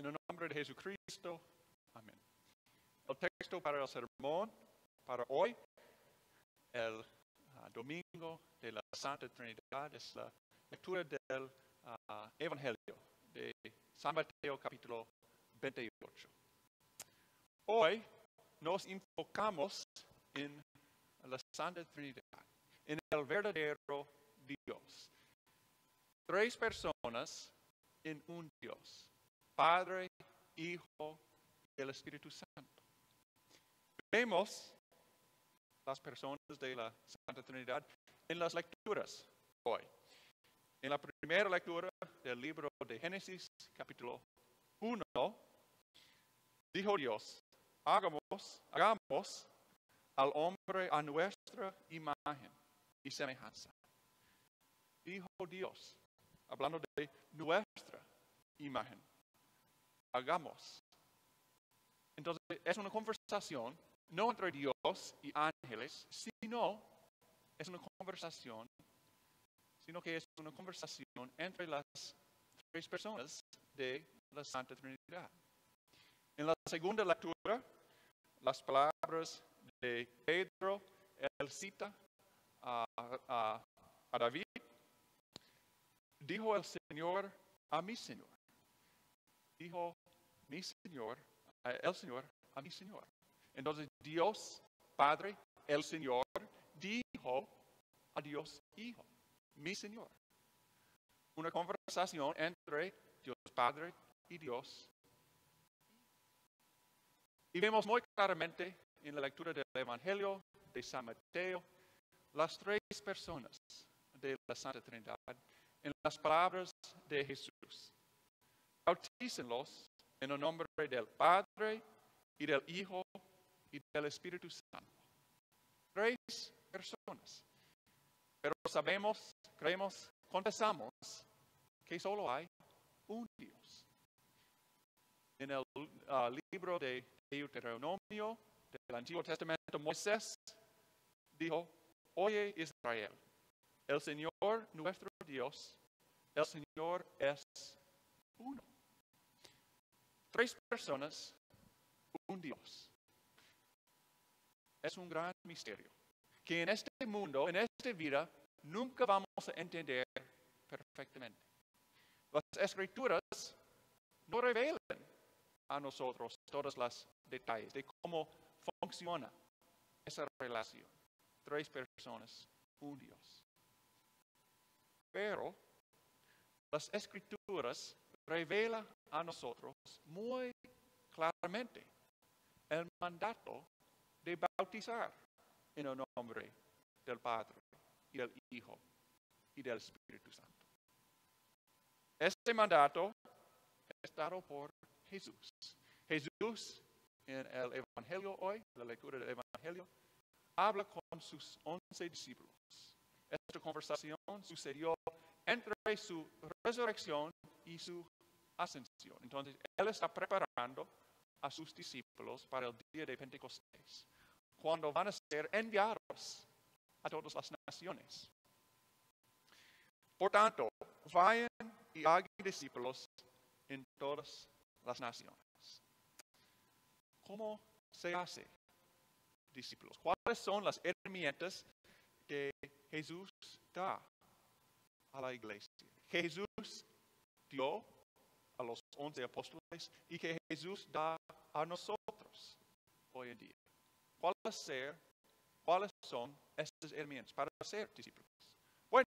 En el nombre de Jesucristo. Amén. El texto para el sermón para hoy, el ah, domingo de la Santa Trinidad, es la lectura del ah, Evangelio de San Mateo capítulo 28. Hoy nos enfocamos en la Santa Trinidad, en el verdadero Dios. Tres personas en un Dios, Padre, Hijo y el Espíritu Santo. Vemos las personas de la Santa Trinidad en las lecturas hoy. En la primera lectura del libro de Génesis, capítulo 1, dijo Dios, hagamos, hagamos al hombre a nuestra imagen y semejanza. Dijo Dios, hablando de nuestra imagen. Hagamos. Entonces, es una conversación no entre Dios y ángeles, sino es una conversación, sino que es una conversación entre las tres personas de la Santa Trinidad. En la segunda lectura, las palabras de Pedro, él cita a, a David, dijo el Señor a mi Señor, dijo mi Señor, el Señor a mi Señor. Entonces Dios Padre, el Señor, dijo a Dios Hijo, mi Señor. Una conversación entre Dios Padre y Dios. Y vemos muy claramente en la lectura del Evangelio de San Mateo las tres personas de la Santa Trinidad en las palabras de Jesús. Bautícenlos en el nombre del Padre y del Hijo y del Espíritu Santo. Tres personas. Pero sabemos, creemos, confesamos que solo hay un Dios. En el uh, libro de Deuteronomio del Antiguo Testamento, Moisés dijo, oye Israel, el Señor nuestro Dios, el Señor es uno. Tres personas, un Dios. Es un gran misterio que en este mundo, en esta vida, nunca vamos a entender perfectamente. Las escrituras no revelan a nosotros todos los detalles de cómo funciona esa relación. Tres personas, un Dios. Pero las escrituras revelan a nosotros muy claramente el mandato de bautizar en el nombre del Padre y del Hijo y del Espíritu Santo. Este mandato es dado por Jesús. Jesús en el Evangelio hoy, la lectura del Evangelio, habla con sus once discípulos. Esta conversación sucedió entre su resurrección y su ascensión. Entonces, Él está preparando a sus discípulos para el día de Pentecostés, cuando van a ser enviados a todas las naciones. Por tanto, vayan y hagan discípulos en todas las naciones. ¿Cómo se hace discípulos? ¿Cuáles son las herramientas que Jesús da a la iglesia? Jesús dio a los once apóstoles y que Jesús da a nosotros hoy en día. ¿Cuáles, ser, ¿Cuáles son estas herramientas para ser discípulos? Bueno,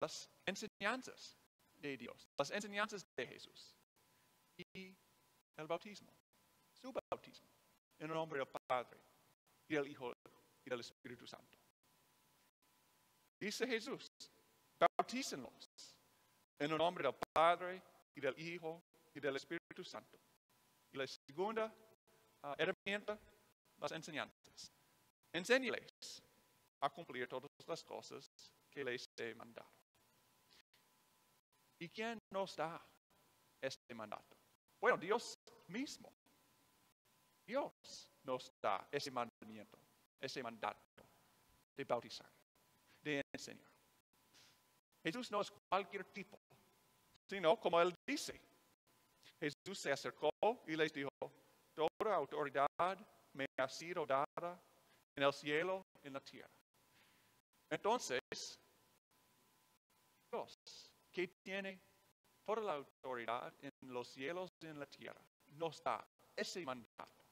las enseñanzas de Dios, las enseñanzas de Jesús y el bautismo, su bautismo, en el nombre del Padre y del Hijo y del Espíritu Santo. Dice Jesús, bautícenlos en el nombre del Padre y del Hijo y del Espíritu Santo. Y la segunda uh, herramienta, las enseñanzas. Enséñales a cumplir todas las cosas que les he mandado. ¿Y quién nos da este mandato? Bueno, Dios mismo. Dios nos da ese mandamiento, ese mandato de bautizar, de enseñar. Jesús no es cualquier tipo, sino como Él dice, Jesús se acercó y les dijo, toda autoridad me ha sido dada en el cielo y en la tierra. Entonces, Dios, que tiene toda la autoridad en los cielos y en la tierra, nos da ese mandato.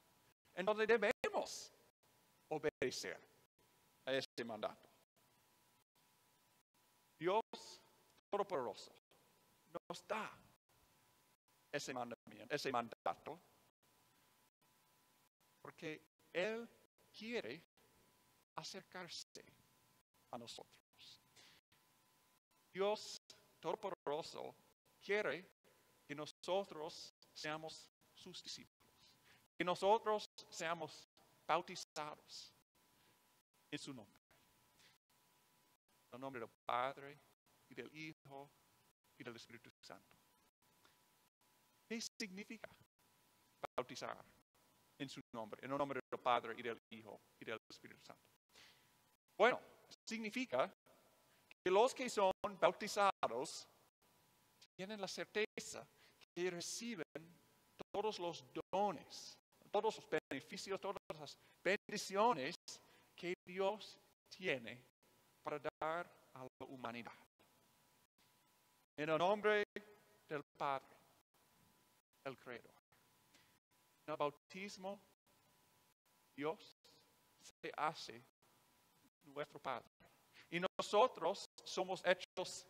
Entonces debemos obedecer a ese mandato. Dios Todopoderoso nos da ese mandamiento, ese mandato, porque Él quiere acercarse a nosotros. Dios Todopoderoso quiere que nosotros seamos sus discípulos, que nosotros seamos bautizados en su nombre. El nombre del Padre y del Hijo y del Espíritu Santo. ¿Qué significa bautizar en su nombre, en el nombre del Padre y del Hijo y del Espíritu Santo? Bueno, significa que los que son bautizados tienen la certeza que reciben todos los dones, todos los beneficios, todas las bendiciones que Dios tiene para dar a la humanidad. En el nombre del Padre, el Creador. En el bautismo, Dios se hace nuestro Padre. Y nosotros somos hechos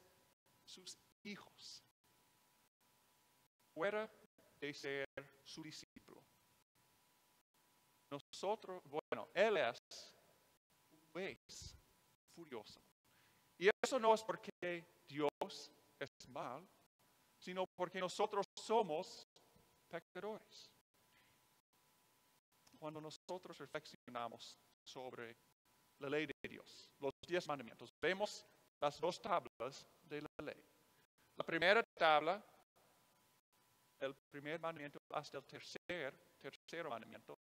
sus hijos. Fuera de ser su discípulo. Nosotros, bueno, Él es un furioso. Y eso no es porque Dios es mal, sino porque nosotros somos pecadores. Cuando nosotros reflexionamos sobre la ley de Dios, los diez mandamientos, vemos las dos tablas de la ley. La primera tabla, el primer mandamiento hasta el tercer, tercer mandamiento,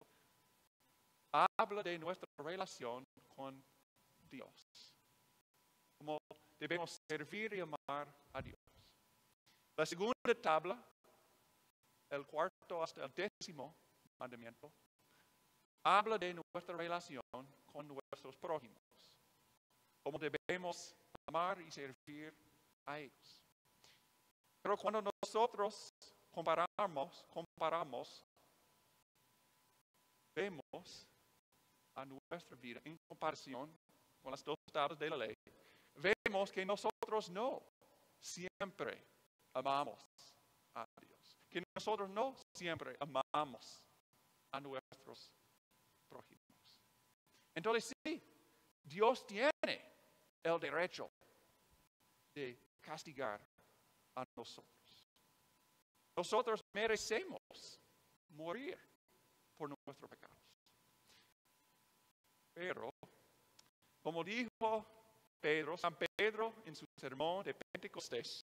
habla de nuestra relación con Dios. Como debemos servir y amar a Dios. La segunda tabla, el cuarto hasta el décimo mandamiento, habla de nuestra relación con nuestros prójimos. Cómo debemos amar y servir a ellos. Pero cuando nosotros comparamos, comparamos, vemos a nuestra vida en comparación con las dos tablas de la ley, vemos que nosotros no siempre amamos a Dios, que nosotros no siempre amamos a nuestros prójimos. Entonces sí, Dios tiene el derecho de castigar a nosotros. Nosotros merecemos morir por nuestros pecados. Pero, como dijo Pedro, San Pedro en su sermón de Pentecostés,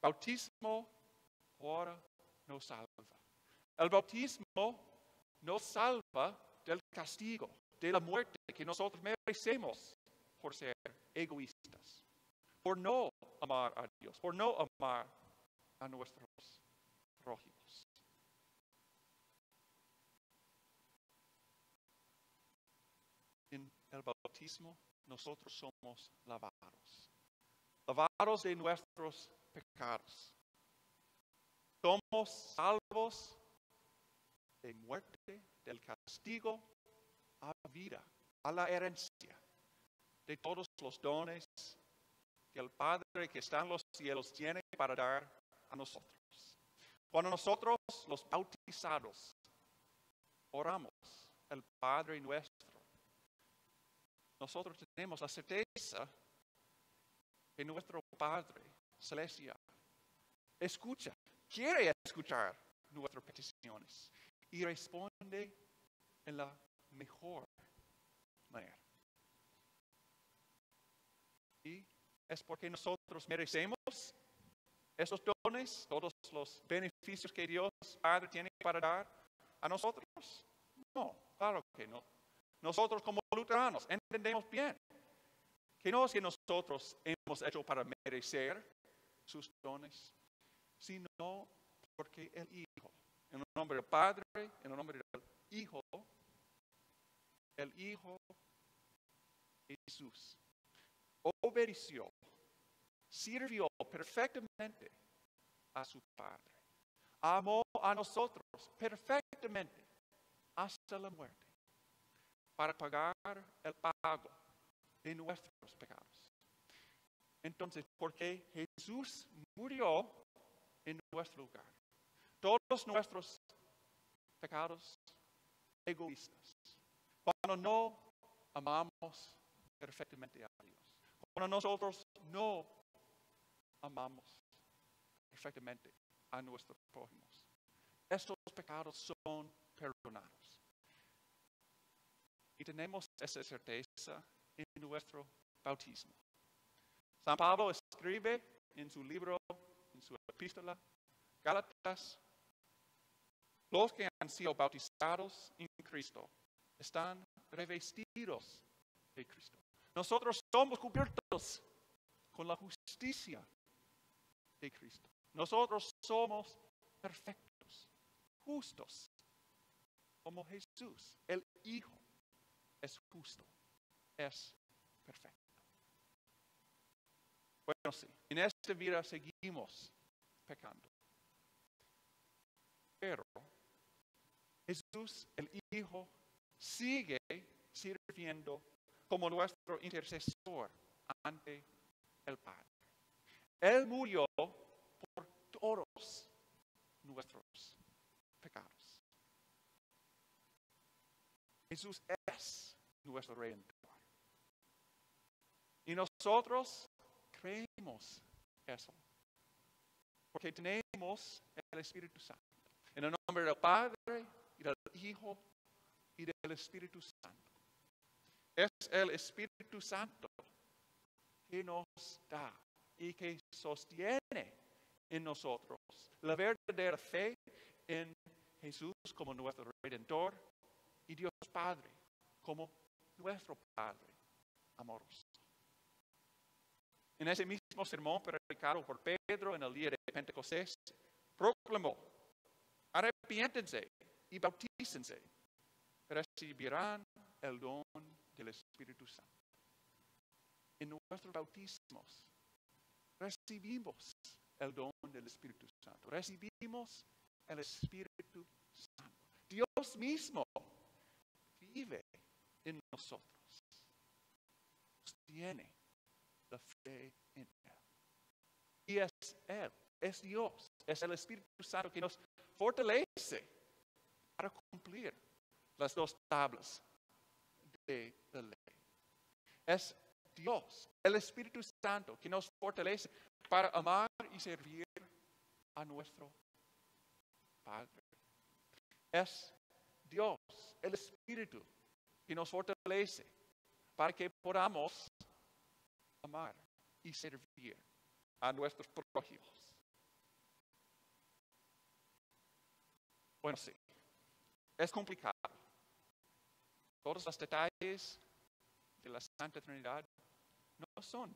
bautismo ahora nos salva. El bautismo nos salva del castigo, de la muerte que nosotros merecemos por ser egoístas, por no amar a Dios, por no amar a nuestros prójimos. En el bautismo nosotros somos lavados, lavados de nuestros pecados. Somos salvos de muerte, del castigo a vida, a la herencia de todos los dones que el Padre que está en los cielos tiene para dar a nosotros. Cuando nosotros, los bautizados, oramos el Padre nuestro, nosotros tenemos la certeza que nuestro Padre celestial escucha, quiere escuchar nuestras peticiones y responde en la mejor manera. Y es porque nosotros merecemos esos dones, todos los beneficios que Dios Padre tiene para dar a nosotros. No, claro que no. Nosotros como luteranos entendemos bien que no es que nosotros hemos hecho para merecer sus dones, sino Porque el Hijo, en el nombre del Padre, en el nombre del Hijo, el Hijo Jesús obedeció, sirvió perfectamente a su Padre. Amó a nosotros perfectamente hasta la muerte para pagar el pago de nuestros pecados. Entonces, porque Jesús murió en nuestro lugar, todos nuestros pecados egoístas, cuando no amamos perfectamente a Dios, cuando nosotros no amamos perfectamente a nuestros prójimos, estos pecados son perdonados. Y tenemos esa certeza en nuestro bautismo. San Pablo escribe en su libro, en su epístola, Gálatas, los que han sido bautizados en Cristo están revestidos de Cristo. Nosotros somos cubiertos con la justicia de Cristo. Nosotros somos perfectos, justos, como Jesús, el Hijo, es justo, es perfecto. Bueno, sí, en esta vida seguimos pecando. Pero Jesús, el Hijo, sigue sirviendo como nuestro intercesor ante el Padre. Él murió por todos nuestros pecados. Jesús es nuestro redentor. Y nosotros creemos eso. Porque tenemos el Espíritu Santo. En el nombre del Padre y del Hijo y del Espíritu Santo. Es el Espíritu Santo que nos da y que sostiene en nosotros la verdadera fe en Jesús como nuestro Redentor y Dios Padre como nuestro Padre amoroso. En ese mismo sermón predicado por Pedro en el día de Pentecostés, proclamó, arrepiéntense y bautícense, recibirán el don del Espíritu Santo. En nuestros bautismos recibimos el don del Espíritu Santo, recibimos el Espíritu Santo. Dios mismo vive en nosotros, tiene la fe en Él. Y es Él, es Dios, es el Espíritu Santo que nos fortalece para cumplir las dos tablas de la ley. Es Dios, el Espíritu Santo, que nos fortalece para amar y servir a nuestro Padre. Es el Espíritu, que nos fortalece para que podamos amar y servir a nuestros prójimos. Bueno, sí, es complicado. Todos los detalles de la Santa Trinidad no son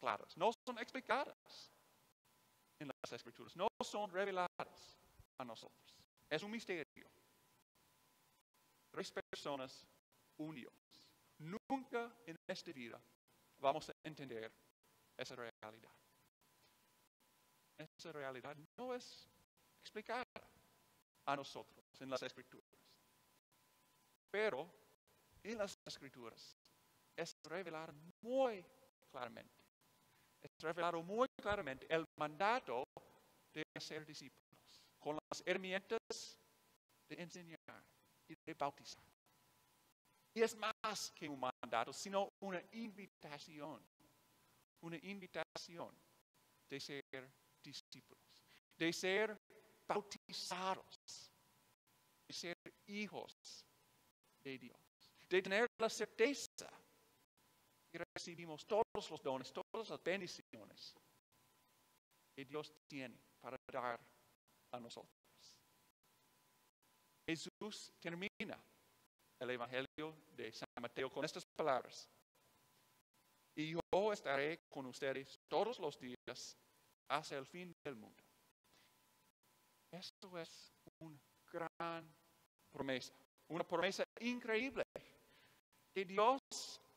claros, no son explicadas en las Escrituras, no son reveladas a nosotros. Es un misterio. Tres personas, un Dios. Nunca en esta vida vamos a entender esa realidad. Esa realidad no es explicada a nosotros en las escrituras. Pero en las escrituras es revelado muy claramente. Es revelado muy claramente el mandato de ser discípulos, con las herramientas de enseñar y de bautizar. Y es más que un mandato, sino una invitación. Una invitación de ser discípulos, de ser bautizados, de ser hijos de Dios, de tener la certeza que recibimos todos los dones, todas las bendiciones que Dios tiene para dar a nosotros. Jesús termina el Evangelio de San Mateo con estas palabras. Y yo estaré con ustedes todos los días hasta el fin del mundo. Eso es una gran promesa, una promesa increíble. Que Dios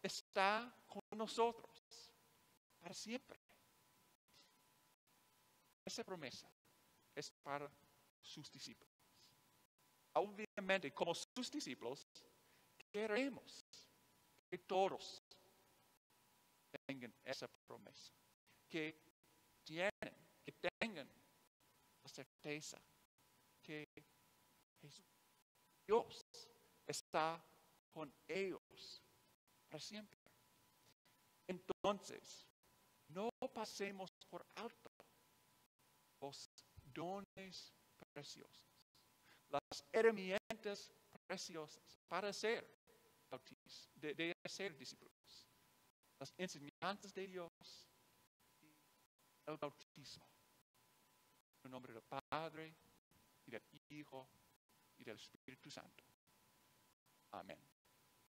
está con nosotros para siempre. Esa promesa es para sus discípulos. Obviamente, como sus discípulos, queremos que todos tengan esa promesa, que tienen, que tengan la certeza que Dios está con ellos para siempre. Entonces, no pasemos por alto los dones preciosos, las herramientas preciosas para ser de, de ser discípulos, las enseñanzas de Dios el bautismo. En nombre del Padre y del Hijo y del Espíritu Santo. Amén.